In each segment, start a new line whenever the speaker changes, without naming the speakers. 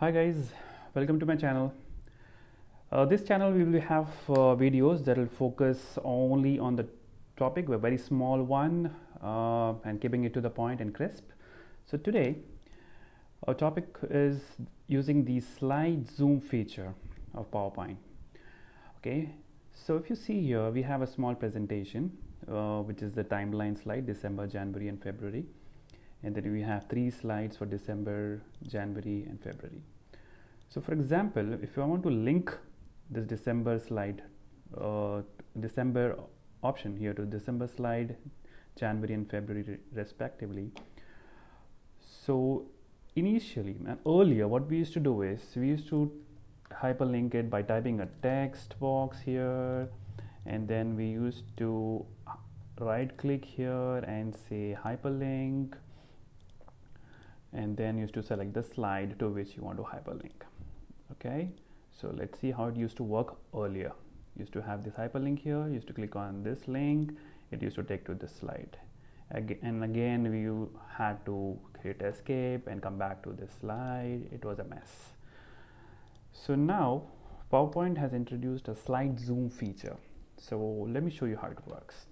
hi guys welcome to my channel. Uh, this channel we will have uh, videos that will focus only on the topic a very small one uh, and keeping it to the point and crisp. So today our topic is using the slide zoom feature of PowerPoint. Okay so if you see here we have a small presentation uh, which is the timeline slide December January and February and then we have three slides for December, January and February. So for example, if I want to link this December slide, uh, December option here to December slide, January and February respectively. So initially and earlier what we used to do is we used to hyperlink it by typing a text box here and then we used to right click here and say hyperlink and then you used to select the slide to which you want to hyperlink okay? So let's see how it used to work earlier. Used to have this hyperlink here used to click on this link it used to take to this slide. Again and again we had to hit escape and come back to this slide. It was a mess. So now PowerPoint has introduced a slide zoom feature. So let me show you how it works.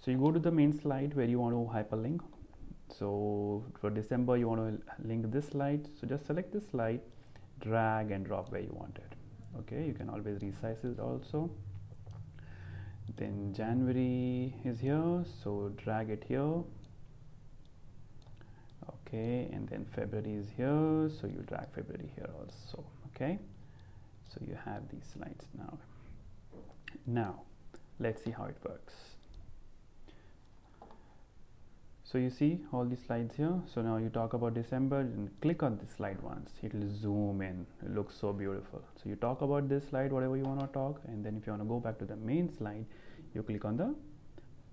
So you go to the main slide where you want to hyperlink so for December you want to link this slide. So just select this slide drag and drop where you want it. Okay you can always resize it also. Then January is here so drag it here. Okay and then February is here so you drag February here also okay? So you have these slides now. Now let's see how it works so you see all these slides here. So now you talk about December and click on this slide once. It will zoom in. It looks so beautiful. So you talk about this slide whatever you want to talk and then if you want to go back to the main slide you click on the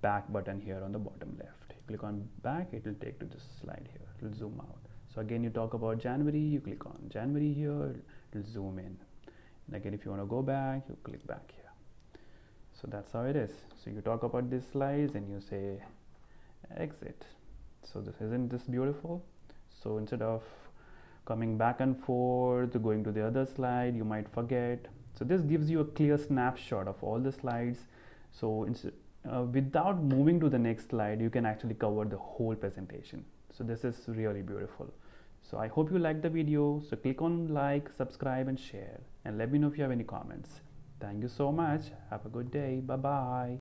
back button here on the bottom left. You click on back it will take to this slide here. It will zoom out. So again you talk about January you click on January here it will zoom in. And again if you want to go back you click back here. So that's how it is. So you talk about these slides and you say exit. So this isn't this beautiful? So instead of coming back and forth going to the other slide you might forget. So this gives you a clear snapshot of all the slides. So uh, without moving to the next slide you can actually cover the whole presentation. So this is really beautiful. So i hope you like the video. So click on like subscribe and share. And let me know if you have any comments. Thank you so much. Have a good day. Bye bye